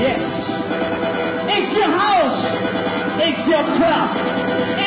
Yes. It's your house. It's your club.